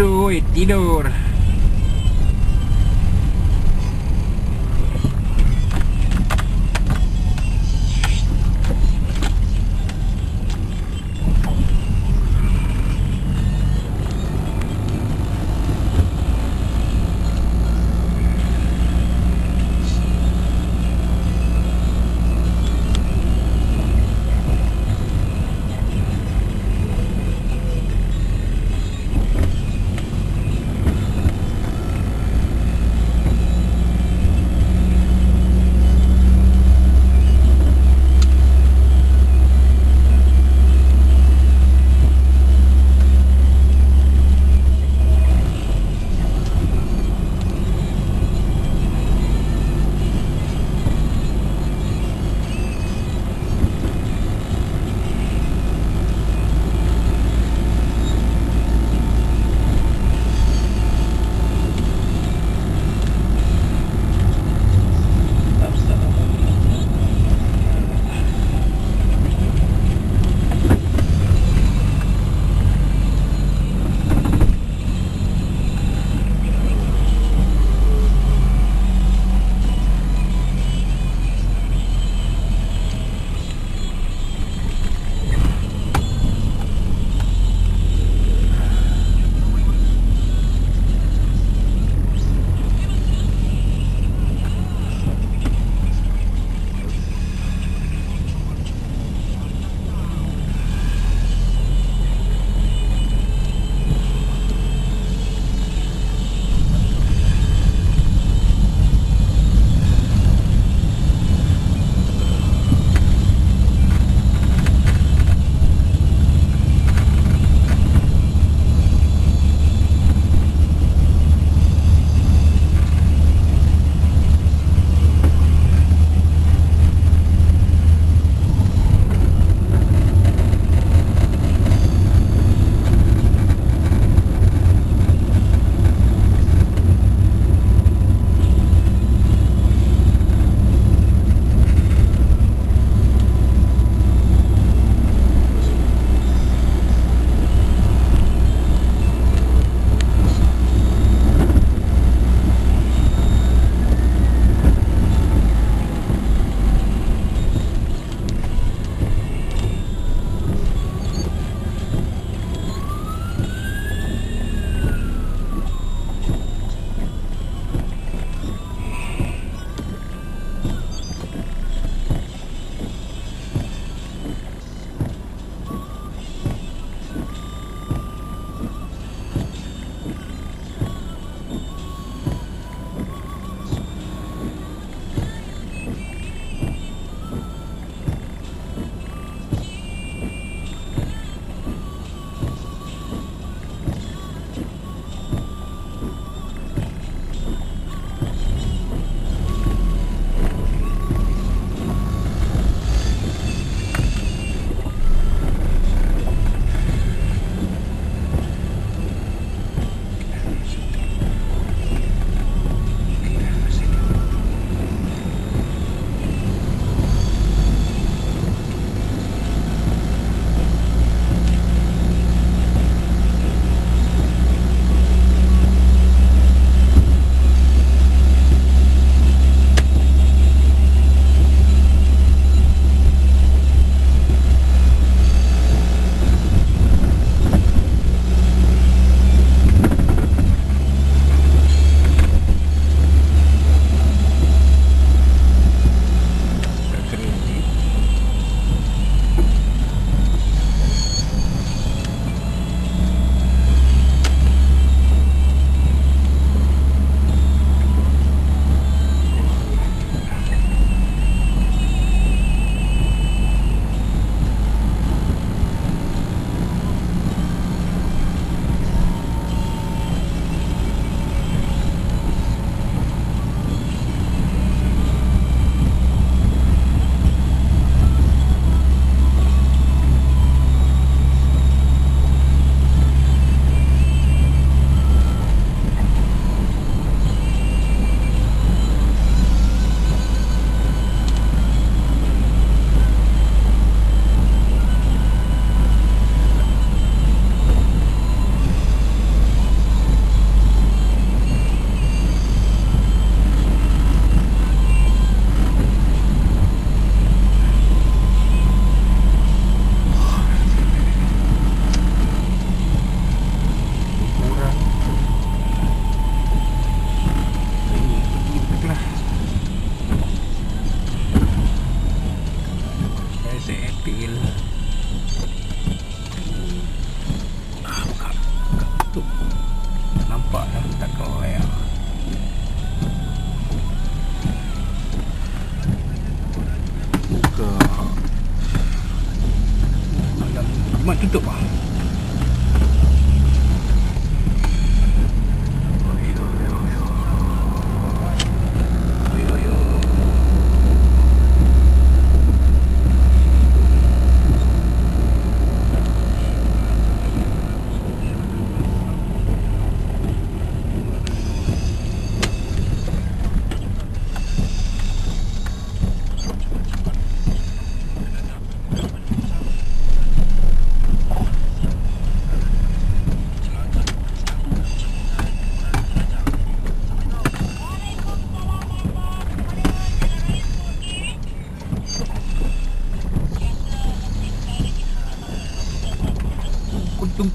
Tidur, tidur.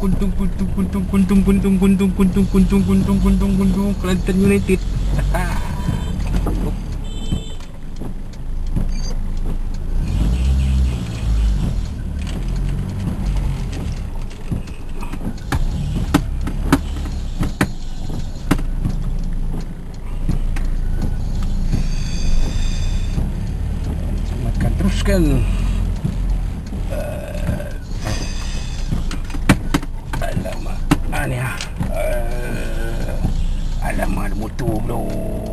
Kuntung kuntung kuntung kuntung kuntung kuntung kuntung kuntung kuntung kuntung kuntung Kelantan United teruskan ni lah uh, Alamak motor belum.